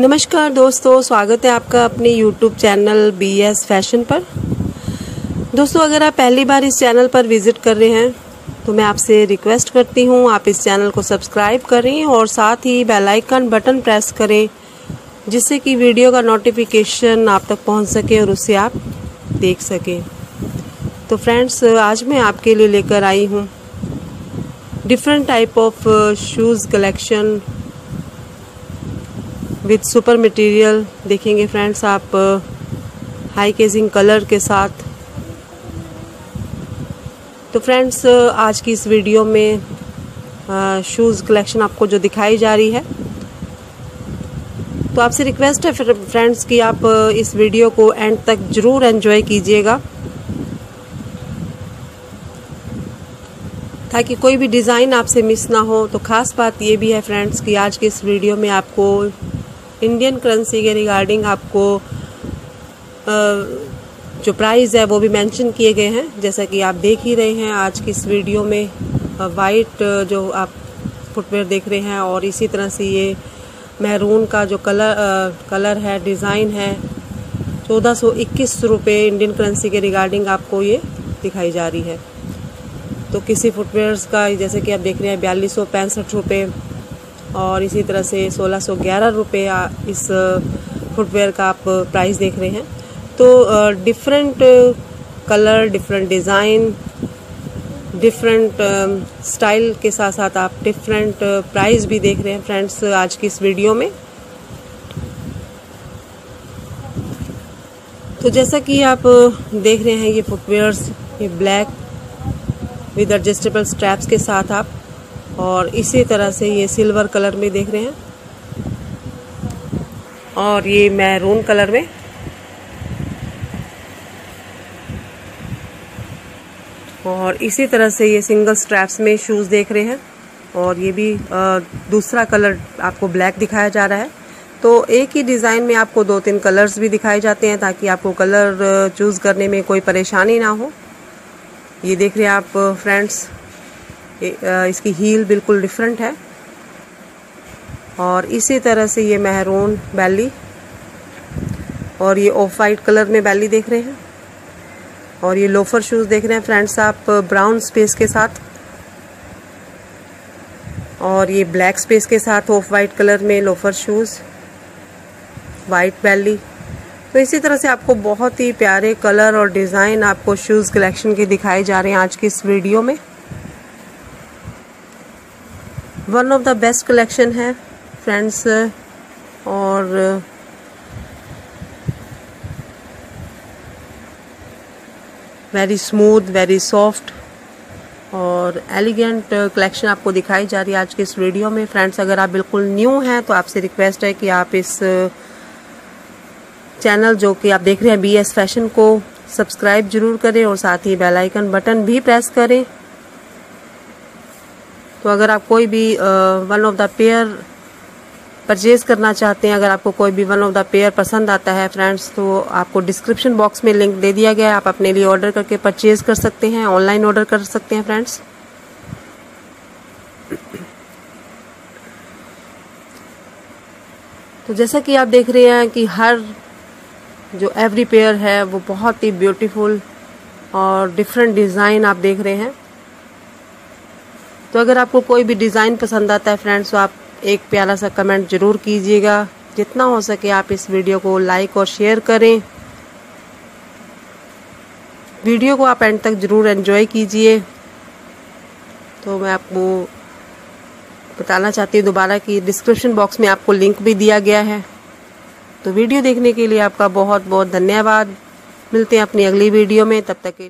नमस्कार दोस्तों, स्वागत है आपका अपने YouTube channel B S fashion पर। दोस्तों, अगर आप पहली बार इस चैनल पर विज़िट कर रहे हैं तो मैं आपसे रिक्वेस्ट करती हूँ, आप इस चैनल को सब्सक्राइब करें और साथ ही बेल आइकन बटन प्रेस करें, जिससे कि वीडियो का नोटिफिकेशन आप तक पहुँच सके और उसे आप देख सकें। तो फ्रेंड्स आज मैं आपके लिए लेकर आई हूँ। Different type of shoes collection with super material देखेंगे फ्रेंड्स आप हाई केजिंग कलर के साथ। तो फ्रेंड्स आज की इस वीडियो में शूज़ कलेक्शन आपको जो दिखाई जा रही है। तो आपसे रिक्वेस्ट है फ्रेंड्स कि आप इस वीडियो को एंड तक ज़रूर एंजॉय कीजिएगा। ताकि कोई भी डिज़ाइन आपसे मिस ना हो तो ख़ास बात ये भी है फ्रेंड्स कि आज के इस वीडियो में आपको इंडियन करेंसी के रिगार्डिंग आपको जो प्राइस है वो भी मेंशन किए गए हैं। जैसा कि आप देख ही रहे हैं, आज की इस वीडियो में वाइट जो आप फुटवेयर देख रहे हैं और इसी तरह से ये महरून का जो कलर कलर है डिज़ाइन है, चौदह सौ इक्कीस रुपये इंडियन करेंसी के रिगार्डिंग आपको ये दिखाई जा रही है। तो किसी फुटवेयर्स का, जैसे कि आप देख रहे हैं, बयालीस सौ पैंसठ रुपये और इसी तरह से सोलह सौ ग्यारह रुपये इस फुटवेयर का आप प्राइस देख रहे हैं। तो different colour different design different style के साथ साथ आप डिफरेंट प्राइस भी देख रहे हैं फ्रेंड्स आज की इस वीडियो में। तो जैसा कि आप देख रहे हैं ये फुटवेयर्स ये ब्लैक विद एडजस्टेबल स्ट्रैप्स के साथ आप और इसी तरह से ये सिल्वर कलर में देख रहे हैं। और ये मैरून कलर में। और इसी तरह से ये सिंगल स्ट्रैप्स में शूज़ देख रहे हैं। और ये भी दूसरा कलर आपको ब्लैक दिखाया जा रहा है। तो एक ही डिज़ाइन में आपको दो तीन कलर्स भी दिखाए जाते हैं ताकि आपको कलर चूज़ करने में कोई परेशानी ना हो। ये देख रहे हैं आप फ्रेंड्स। इसकी हील बिल्कुल डिफरेंट है। और इसी तरह से ये महरून बैली और ये ऑफ़ वाइट कलर में बैली देख रहे हैं। और ये लोफर शूज़ देख रहे हैं फ्रेंड्स आप ब्राउन स्पेस के साथ और ये ब्लैक स्पेस के साथ ऑफ़ वाइट कलर में लोफर शूज़ वाइट बैली तो इसी तरह से आपको बहुत ही प्यारे कलर और डिज़ाइन आपको शूज़ कलेक्शन के दिखाए जा रहे हैं आज की इस वीडियो में। One of the best collection है फ्रेंड्स और वेरी स्मूथ वेरी सॉफ्ट और एलिगेंट कलेक्शन आपको दिखाई जा रही है आज के इस वीडियो में। फ्रेंड्स अगर आप बिल्कुल न्यू हैं तो आपसे रिक्वेस्ट है कि आप इस चैनल जो कि आप देख रहे हैं बी एस फ़ैशन को सब्सक्राइब ज़रूर करें और साथ ही बेल आइकन बटन भी प्रेस करें। तो अगर आप कोई भी one of the pair purchase करना चाहते हैं, अगर आपको कोई भी वन ऑफ़ द पेयर पसंद आता है फ्रेंड्स तो आपको डिस्क्रिप्शन बॉक्स में लिंक दे दिया गया है। आप अपने लिए ऑर्डर करके परचेज़ कर सकते हैं ऑनलाइन ऑर्डर कर सकते हैं फ्रेंड्स तो जैसा कि आप देख रहे हैं कि हर जो एवरी पेयर है, वो बहुत ही ब्यूटीफुल और डिफरेंट डिज़ाइन आप देख रहे हैं। तो अगर आपको कोई भी डिज़ाइन पसंद आता है फ्रेंड्स तो आप एक प्याला सा कमेंट ज़रूर कीजिएगा। जितना हो सके आप इस वीडियो को लाइक और शेयर करें। वीडियो को आप एंड तक ज़रूर एंजॉय कीजिए। तो मैं आपको बताना चाहती हूँ दोबारा कि डिस्क्रिप्शन बॉक्स में आपको लिंक भी दिया गया है। तो वीडियो देखने के लिए आपका बहुत बहुत धन्यवाद। मिलते हैं अपनी अगली वीडियो में। तब तक के